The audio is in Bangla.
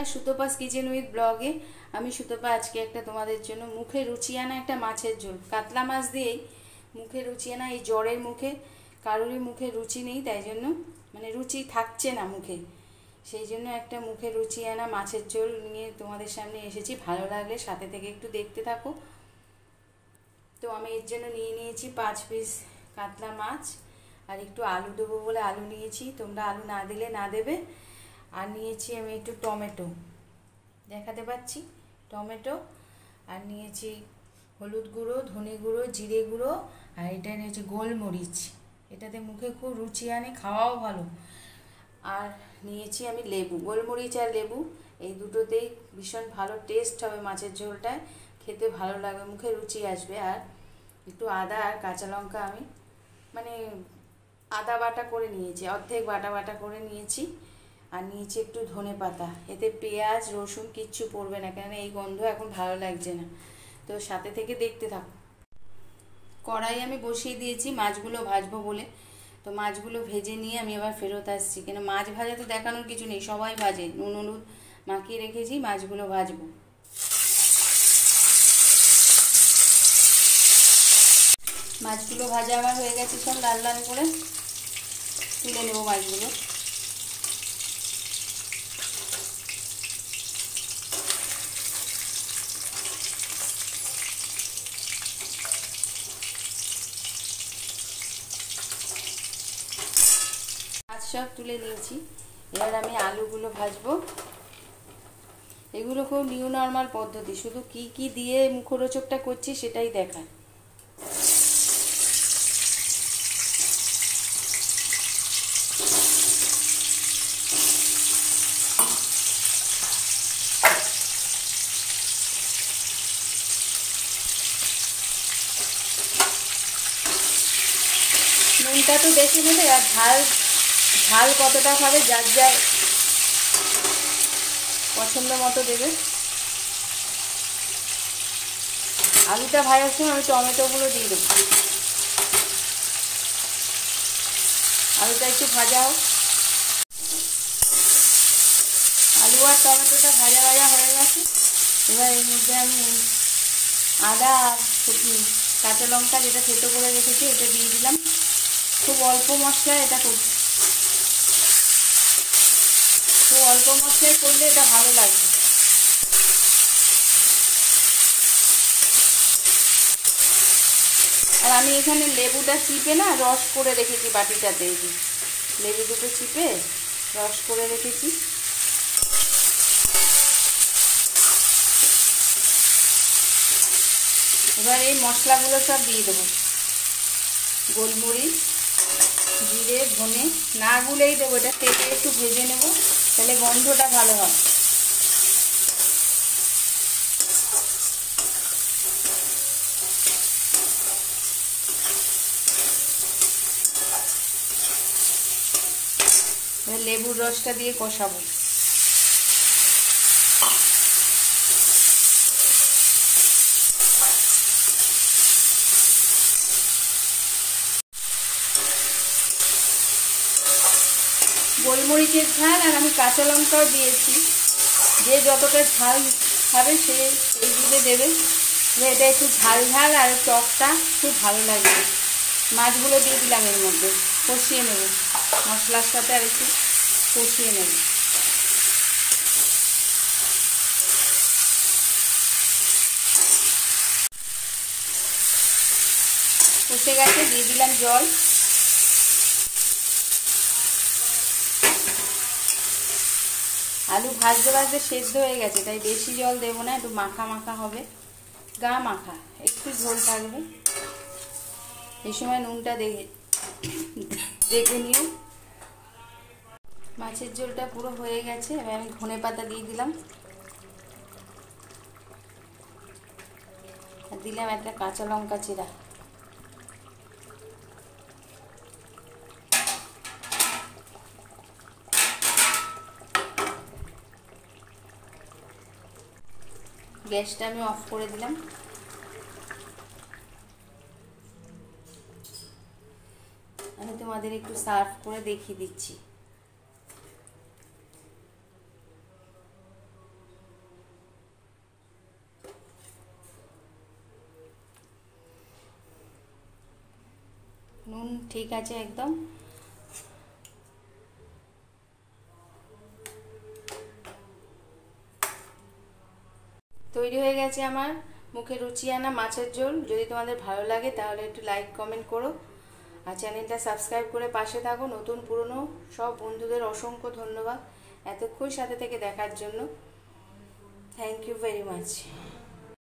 নমস্কার সুতোপাস কিচেন উইথ ব্লগে আমি সুতোপা আজকে একটা তোমাদের জন্য মুখে রুচিয়ানা একটা মাছের ঝোল। কাতলা মাছ দিয়েই মুখে রুচিয়ানা এই জ্বরের মুখে কারোরই মুখে রুচি নেই, তাই জন্য মানে রুচি থাকছে না মুখে। সেই জন্য একটা মুখে রুচিয়ানা মাছের ঝোল নিয়ে তোমাদের সামনে এসেছি। ভালো লাগলে সাথে থেকে একটু দেখতে থাকো। তো আমি এর জন্য নিয়ে নিয়েছি পাঁচ পিস কাতলা মাছ, আর একটু আলু দেবো বলে আলু নিয়েছি। তোমরা আলু না দিলে না দেবে। আর নিয়েছি আমি একটু টমেটো। দেখাতে পাচ্ছি? টমেটো। আর নিয়েছি হলুদ গুঁড়ো, ধনে গুঁড়ো, জিরে গুঁড়ো, আর এটা নিয়েছি গোলমরিচ। এটাতে মুখে খুব রুচি আনে, খাওয়াও ভালো। আর নিয়েছি আমি লেবু, গোলমরিচ আর লেবু। এই দুটোতেই ভীষণ ভালো টেস্ট হবে মাছের ঝোলটায়। খেতে ভালো লাগবে, মুখে রুচি আসবে। আর একটু আদা আর কাঁচা লঙ্কা আমি মানে আদা বাটা করে নিয়েছি, অর্ধেক বাটা বাটা করে নিয়েছি। আর নিচে একটু ধনে পাতা। এতে পেঁয়াজ, রসুন কিচ্ছু পড়বে না কেন এই গন্ধ এখন ভালো লাগছে না। তো সাথে থেকে দেখতে থাকো। কড়াই আমি বসিয়ে দিয়েছি, মাছগুলো ভাজবো বলে। তো মাছগুলো ভেজে নিয়ে আমি আবার ফেরত আসছি। কেন মাছ ভাজা তো দেখানোর কিছু নেই, সবাই ভাজে। নুন, হলুদ মাখিয়ে রেখেছি, মাছগুলো ভাজবো। মাছগুলো ভাজা আমার হয়ে গেছে সব লাল লাল করে। তুলে নেব মাছগুলো। সব তুলে নিয়েছি। এবার আমি আলুগুলো ভাজবো। এগুলো খুব নিউ নর্মাল পদ্ধতি। শুধু কি কি দিয়ে মুখরোচকটা করছি সেটাই দেখা নুনটা তো বেশি নেবে আর ঝাল ঝাল কতটা খাবে, যার যার পছন্দ মতো দেবে। আলুটা ভাজার সময় আমি টমেটোগুলো দিয়ে দেবো। আলুটা একটু ভাজা হোক। আলু আর টমেটোটা ভাজা ভাজা হয়ে গেছে। এবার এর মধ্যে আমি আদা আর কাঁচা লঙ্কা যেটা থেতো করে রেখেছি এটা দিয়ে দিলাম। খুব অল্প মশলা এটা করছি। খুব অল্প মশলায় করলে এটা ভালো লাগবে। আর আমি এখানে লেবুটা চিপে না রস করে রেখেছি বাটিটাতে লেবু দুটো চিপে রস করে রেখেছি। এবার এই মশলাগুলো সব দিয়ে দেবো। গোলমরিচ, জিরে, ধনে, না গুলেই দেবো, এটা তেলে একটু ভেজে নেব। তাহলে গন্ধটা ভালো হয় লেবুর রসটা দিয়ে কষাবো। গোলমরিচের ঝাল আর আমি কাঁচা লঙ্কাও দিয়েছি। যে যতটা ঝাল খাবে সে সেই দিকে দেবে। এটা একটু ঝাল ঝাল আর টকটা খুব ভালো লাগবে মাছগুলো দিয়ে দিলাম এর মধ্যে, কষিয়ে নেব। মশলার সাথে আর একটু কষিয়ে নেব। কষে গেছে, দিয়ে দিলাম জল। আলু ভাজতে ভাজতে সেদ্ধ হয়ে গেছে, তাই বেশি জল দেবো না, একটু মাখা মাখা হবে। গা মাখা, একটু ঝোল থাকবে। এই সময় নুনটা দেখে দেখে নিও। মাছের ঝোলটা পুরো হয়ে গেছে, এবার আমি ধনে পাতা দিয়ে দিলাম। দিলাম একটা কাঁচা লঙ্কা চিরা। গ্যাসটা আমি অফ করে দিলাম। আমি তোমাদের একটু সার্ভ করে দেখিয়ে দিচ্ছি। নুন ঠিক আছে একদম। তৈরি হয়ে গেছে আমার মুখে রুচি আনা মাছের ঝোল। যদি তোমাদের ভালো লাগে, তাহলে একটু লাইক কমেন্ট করো। আর চ্যানেলটা সাবস্ক্রাইব করে পাশে থাকো। নতুন, পুরনো, সব বন্ধুদের অসংখ্য ধন্যবাদ এতক্ষণ সাথে থেকে দেখার জন্য। Thank you very much